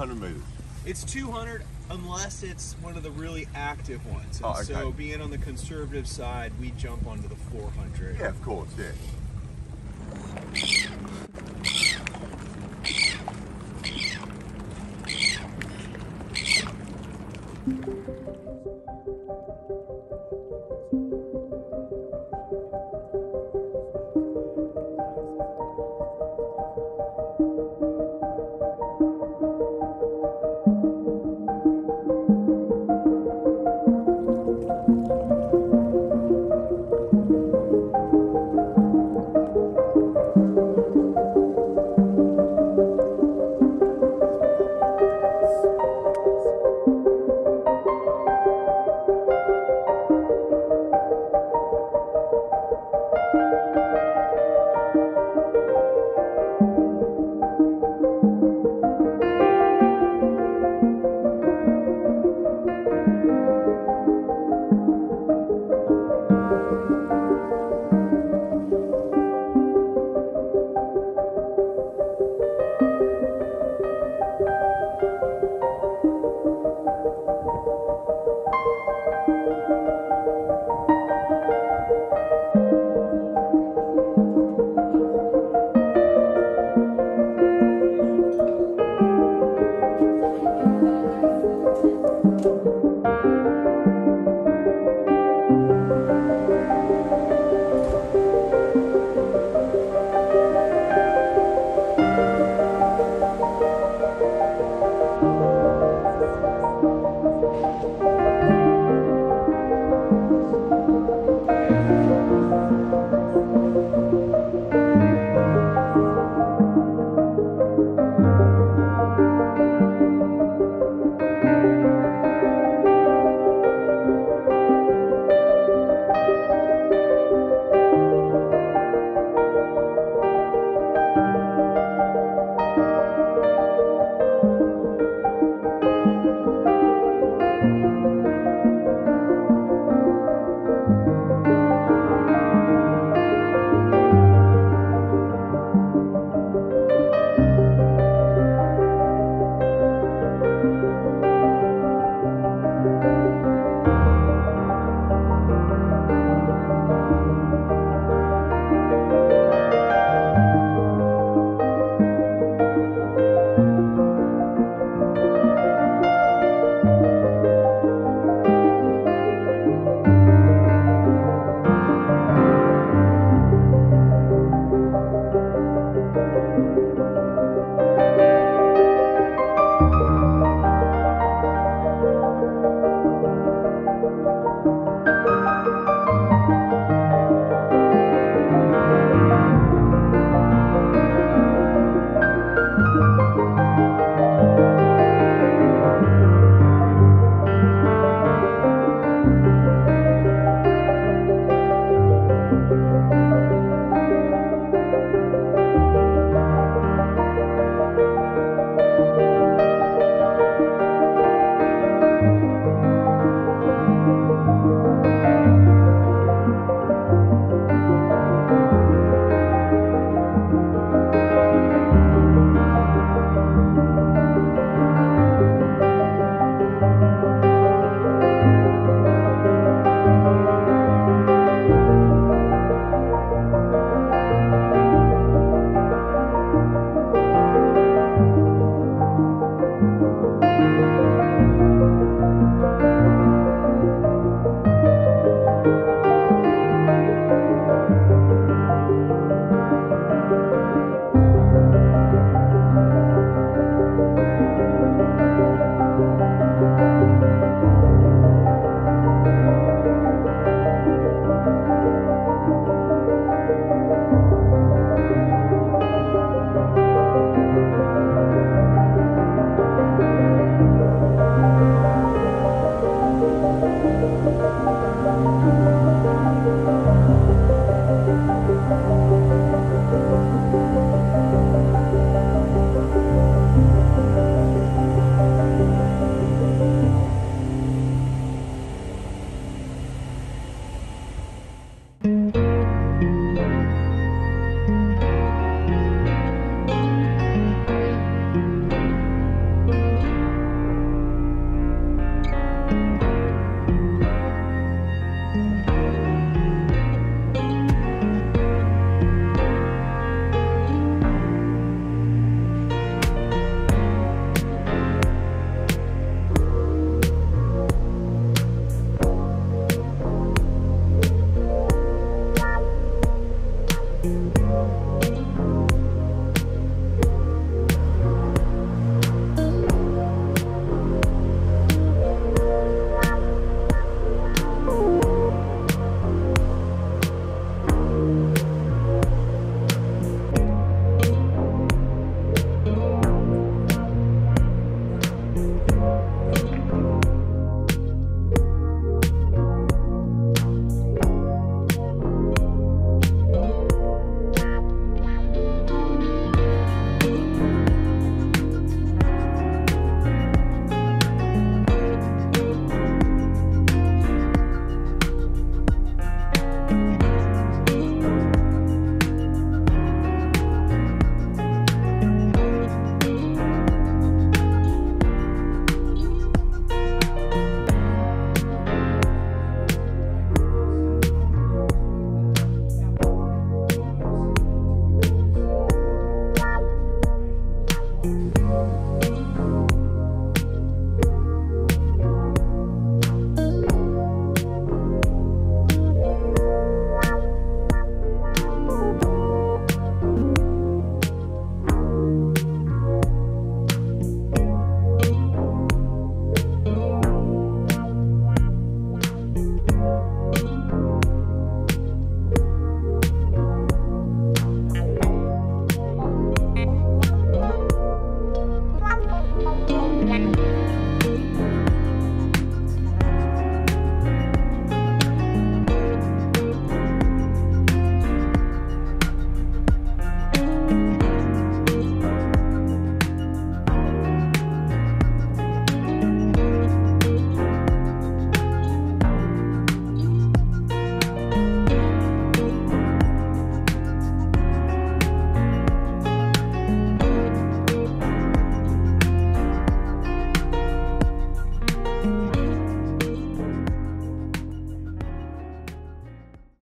200 meters. It's 200 unless it's one of the really active ones. And Oh, okay. So being on the conservative side, we jump onto the 400. Yeah, of course, yeah.